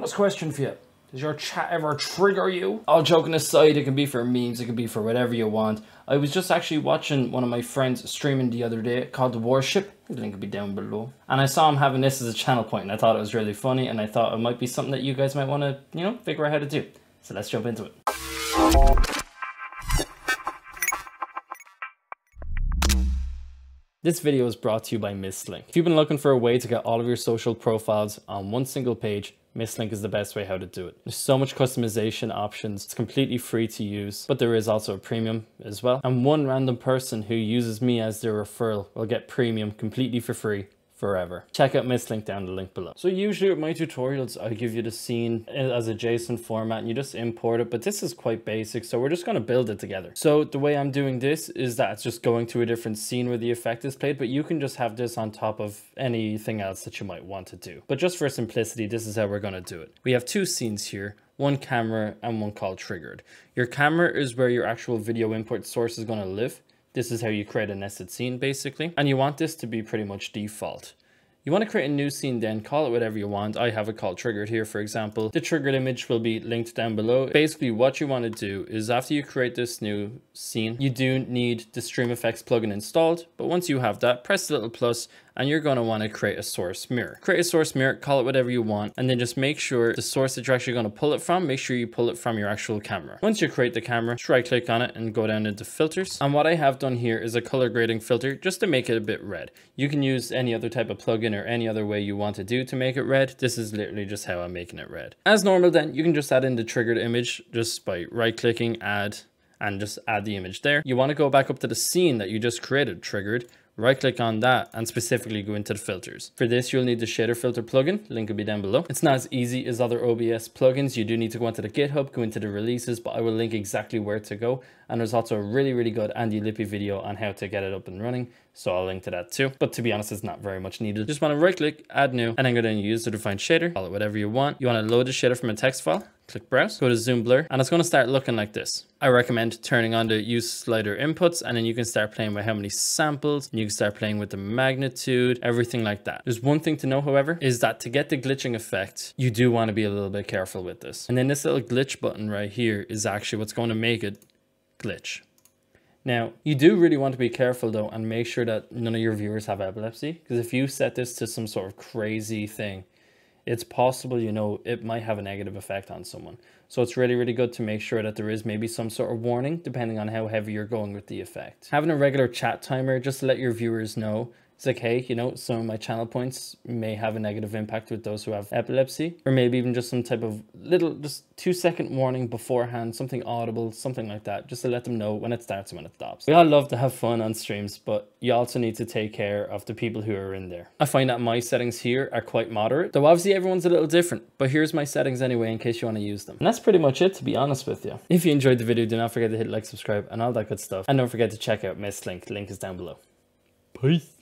honest question for you. Does your chat ever trigger you? All joking aside, it can be for memes, it can be for whatever you want. I was just actually watching one of my friends streaming the other day called The Warship. The link will be down below. And I saw him having this as a channel point and I thought it was really funny and I thought it might be something that you guys might want to, you know, figure out how to do. So let's jump into it. This video is brought to you by Mystlink. If you've been looking for a way to get all of your social profiles on one single page, Mystlink is the best way how to do it. There's so much customization options. It's completely free to use, but there is also a premium as well. And one random person who uses me as their referral will get premium completely for free forever. Check out Mystlink down the link below. So usually with my tutorials, I give you the scene as a JSON format and you just import it, but this is quite basic. So we're just gonna build it together. So the way I'm doing this is that it's just going to a different scene where the effect is played, but you can just have this on top of anything else that you might want to do. But just for simplicity, this is how we're gonna do it. We have two scenes here one camera and one call triggered. Your camera is where your actual video input source is going to live. This is how you create a nested scene basically. And you want this to be pretty much default. You want to create a new scene then, call it whatever you want. I have a call triggered here, for example. The triggered image will be linked down below. Basically, what you want to do is after you create this new scene, you do need the StreamFX plugin installed. But once you have that, press the little plus and you're going to want to create a source mirror. Create a source mirror, call it whatever you want, and then just make sure the source that you're actually going to pull it from, make sure you pull it from your actual camera. Once you create the camera, just right click on it and go down into filters. And what I have done here is a color grading filter just to make it a bit red. You can use any other type of plugin or any other way you want to do to make it red. This is literally just how I'm making it red. As normal then, you can just add in the triggered image just by right clicking, add, and just add the image there. You want to go back up to the scene that you just created, triggered, right click on that and specifically go into the filters. For this, you'll need the shader filter plugin, link will be down below. It's not as easy as other OBS plugins. You do need to go into the GitHub, go into the releases, but I will link exactly where to go. And there's also a really, really good Andilippi video on how to get it up and running. So I'll link to that too. But to be honest, it's not very much needed. Just want to right click, add new, and then go down and use the define shader, call it whatever you want. You want to load the shader from a text file, click browse, go to zoom blur, and it's going to start looking like this. I recommend turning on the use slider inputs, and then you can start playing with how many samples, and you can start playing with the magnitude, everything like that. There's one thing to know, however, is that to get the glitching effect, you do want to be a little bit careful with this. And then this little glitch button right here is actually what's going to make it glitch. Now, you do really want to be careful though and make sure that none of your viewers have epilepsy because if you set this to some sort of crazy thing, it's possible, you know, it might have a negative effect on someone. So it's really, really good to make sure that there is maybe some sort of warning depending on how heavy you're going with the effect. Having a regular chat timer just to let your viewers know it's like, hey, you know, some of my channel points may have a negative impact with those who have epilepsy, or maybe even just some type of little, just two second warning beforehand, something audible, something like that, just to let them know when it starts and when it stops. We all love to have fun on streams, but you also need to take care of the people who are in there. I find that my settings here are quite moderate, though obviously everyone's a little different, but here's my settings anyway in case you want to use them. And that's pretty much it, to be honest with you. If you enjoyed the video, do not forget to hit like, subscribe, and all that good stuff. And don't forget to check out Mystlink. Link is down below. Peace.